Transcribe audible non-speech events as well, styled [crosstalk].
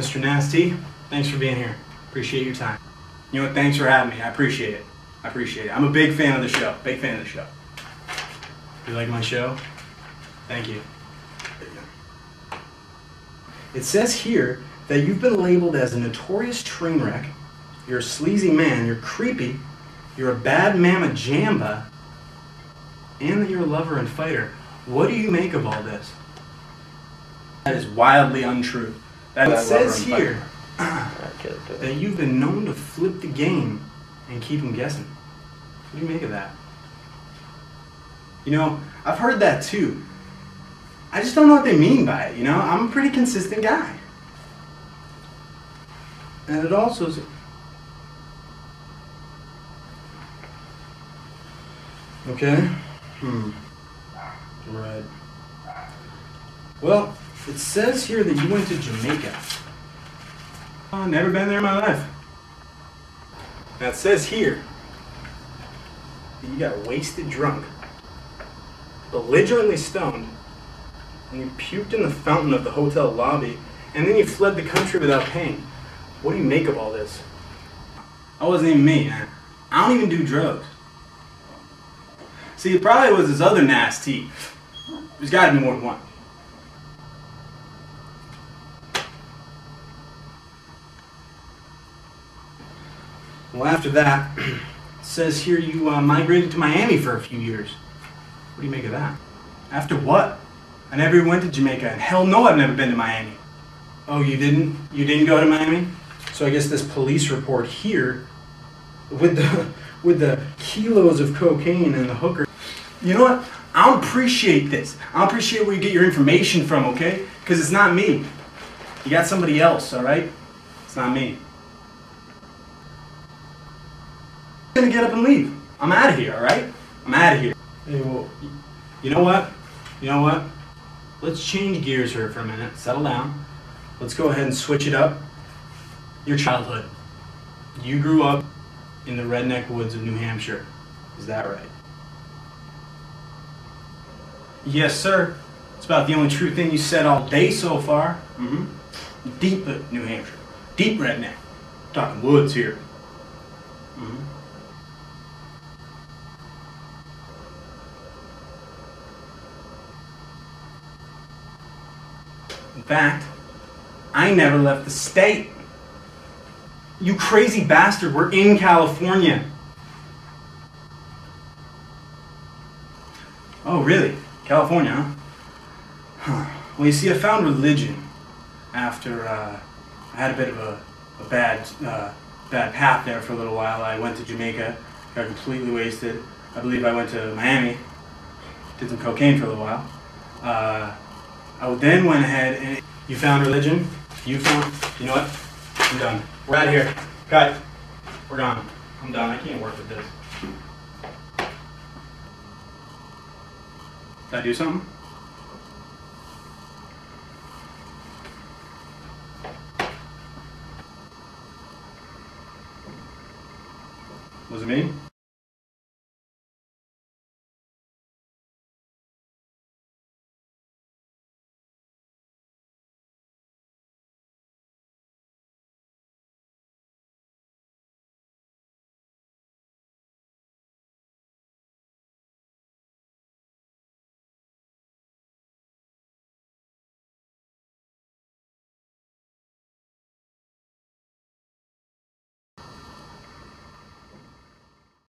Mr. Naz-T, thanks for being here. Appreciate your time. You know what? Thanks for having me. I appreciate it. I appreciate it. I'm a big fan of the show. Big fan of the show. You like my show? Thank you. It says here that you've been labeled as a notorious train wreck, you're a sleazy man, you're creepy, you're a bad mama jamba, and that you're a lover and fighter. What do you make of all this? That is wildly untrue. That it says here I get it. that you've been known to flip the game and keep them guessing. What do you make of that? You know, I've heard that too. I just don't know what they mean by it, you know? I'm a pretty consistent guy. And it also is. Okay. Hmm. Right. Well, it says here that you went to Jamaica. Oh, never been there in my life. Now it says here that you got wasted drunk, belligerently stoned, and you puked in the fountain of the hotel lobby, and then you fled the country without paying. What do you make of all this? That wasn't even me, man. I don't even do drugs. See, it probably was this other nasty. There's gotta be more than one. Well, after that, [clears throat] says here you uh, migrated to Miami for a few years. What do you make of that? After what? I never went to Jamaica, and hell no, I've never been to Miami. Oh, you didn't? You didn't go to Miami? So I guess this police report here, with the [laughs] with the kilos of cocaine and the hooker. You know what? I appreciate this. I appreciate where you get your information from, okay? Because it's not me. You got somebody else, all right? It's not me. I'm gonna get up and leave. I'm out of here, all right? I'm out of here. Hey, well, you know what? You know what? Let's change gears here for a minute. Settle down. Let's go ahead and switch it up. Your childhood. You grew up in the redneck woods of New Hampshire. Is that right? Yes, sir. It's about the only true thing you said all day so far. Mm-hmm. Deep uh, New Hampshire. Deep redneck. Talking woods here. Mm-hmm. In fact, I never left the state. You crazy bastard, we're in California. Oh, really? California, huh? Huh. Well, you see, I found religion after uh, I had a bit of a, a bad, uh, bad path there for a little while. I went to Jamaica, got completely wasted. I believe I went to Miami, did some cocaine for a little while. Uh, I then went ahead and you found religion. You found. You know what? I'm done. We're out of here. Cut. We're gone. I'm done. I can't work with this. Did I do something? Was it me?